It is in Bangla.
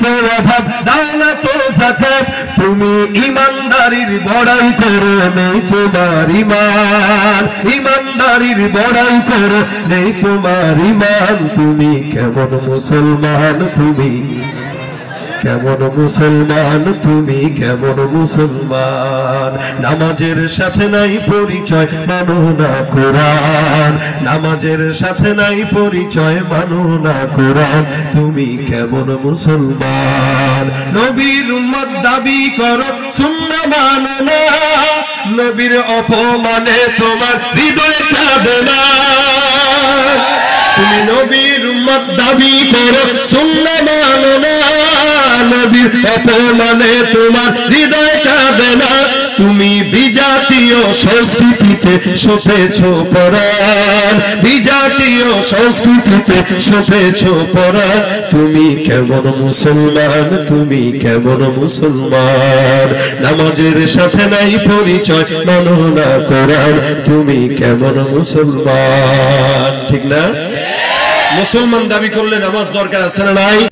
তোর অভাব দাও তো জাকাত তুমি ইমানদারির বড়াই করো, নেই তোমার ইমান। ইমানদারির বড়াই করো, নেই তোমার ইমান। তুমি কেমন মুসলমান তুমি? কেমন মুসলমান, তুমি কেমন মুসলমান? নামাজের সাথে নাই পরিচয় মানো না কোরআন। নামাজের সাথে নাই পরিচয় মানো না কোরআন। তুমি কেমন মুসলমান? নবীর উম্মত দাবি করো শূন্য মানো না। নবীর অপমানে তোমার হৃদয় কাঁদে না। তুমি নবীর উম্মত দাবি করো শূন্য মানো না। নবীর অপমানে তোমার হৃদয় কাঁদে না। তুমি বিজাতীয় সংস্কৃতিতে সপেছ পরাণ। বিজাতীয় সংস্কৃতিতে সপেছ পরাণ। তুমি কেমন মুসলমান, তুমি কেমন মুসলমান। নামাজের সাথে নাই পরিচয়, মানো না কোরআন। তুমি কেমন মুসলমান, ঠিক না? মুসলমান দাবি করলে নামাজ দরকার আছে না নাই?